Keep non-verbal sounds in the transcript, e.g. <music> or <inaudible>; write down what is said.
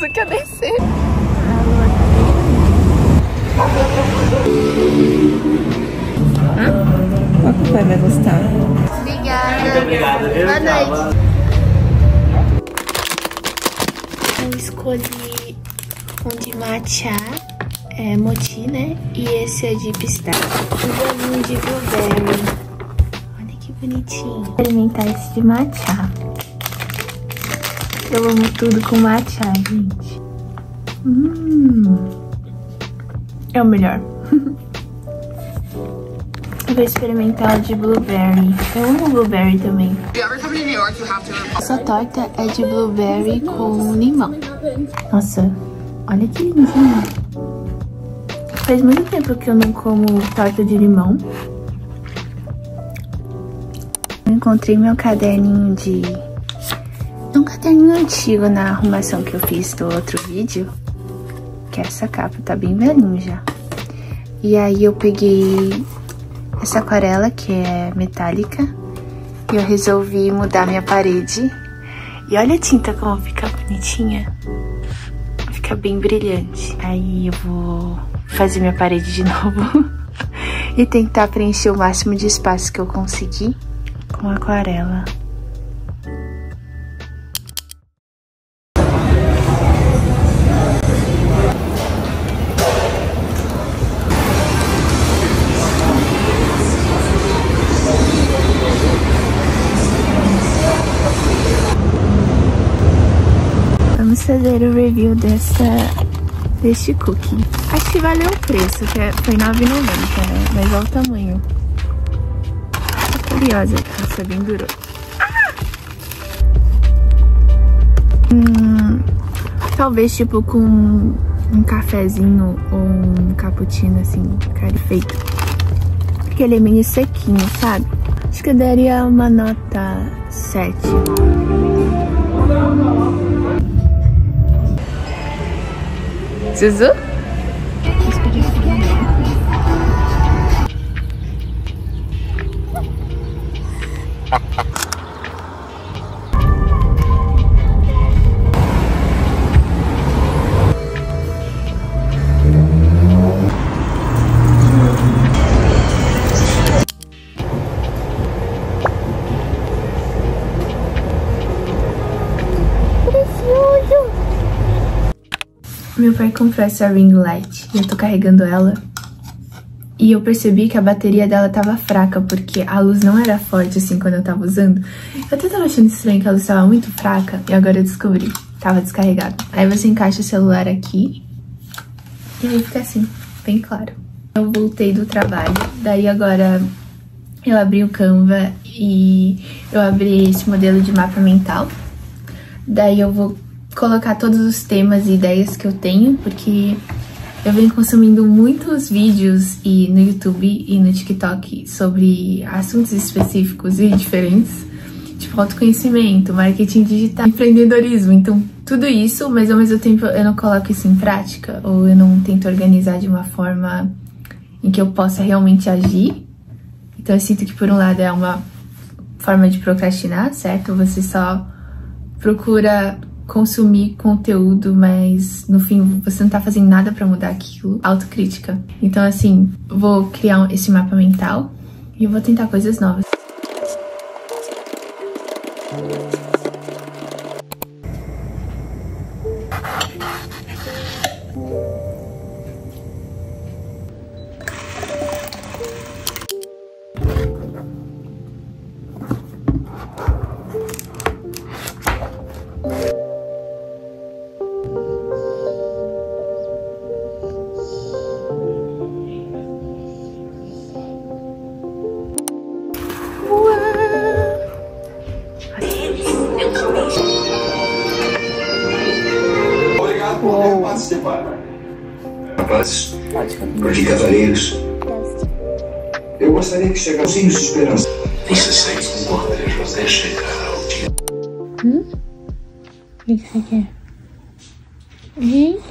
Você quer o vai gostar? Obrigada. Boa noite. Eu escolhi um de matcha, é moti, né? E esse é de pistache. E bolinho de blueberry. Olha que bonitinho. Vou experimentar esse de matcha. Eu amo tudo com matcha, gente. Hum. É o melhor. <laughs> Eu vou experimentar o de blueberry. Eu amo blueberry também. Essa torta é de blueberry com limão. Nossa, olha que lindinha. Faz muito tempo que eu não como torta de limão. Eu encontrei meu caderninho de... Um caderninho antigo na arrumação que eu fiz do outro vídeo. Que essa capa, tá bem velhinho já. E aí eu peguei essa aquarela que é metálica e eu resolvi mudar minha parede. E olha a tinta como fica bonitinha. Fica bem brilhante. Aí eu vou fazer minha parede de <laughs> novo e tentar preencher o máximo de espaço que eu conseguir com aquarela. Vamos fazer o review dessa, deste cookie. Acho que valeu o preço, que é- foi R$ 9,90, né? Mas olha o tamanho. Tô curiosa, nossa, bem duro. Hum, talvez tipo com um cafezinho ou um cappuccino, assim, cara feito. Porque ele é meio sequinho, sabe? Acho que eu daria uma nota 7. Zuzu? Meu pai comprou essa ring light e eu tô carregando ela. E eu percebi que a bateria dela tava fraca, porque a luz não era forte assim quando eu tava usando. Eu até tava achando estranho que a luz tava muito fraca e agora eu descobri. Tava descarregada. Aí você encaixa o celular aqui e aí fica assim, bem claro. Eu voltei do trabalho, daí agora eu abri o Canva e eu abri esse modelo de mapa mental. Daí eu vou colocar todos os temas e ideias que eu tenho, porque eu venho consumindo muitos vídeos e no YouTube e no TikTok sobre assuntos específicos e diferentes, tipo autoconhecimento, marketing digital, empreendedorismo. Então, tudo isso, mas ao mesmo tempo eu não coloco isso em prática ou eu não tento organizar de uma forma em que eu possa realmente agir. Então, eu sinto que por um lado é uma forma de procrastinar, certo? Você só procura consumir conteúdo, mas no fim você não tá fazendo nada pra mudar aquilo. Autocrítica. Então, assim, vou criar esse mapa mental e vou tentar coisas novas. Rapazes, praticadores, eu gostaria que chegássemos de esperança. Vocês concordam, José chegar ao dia. O que você quer? Gente,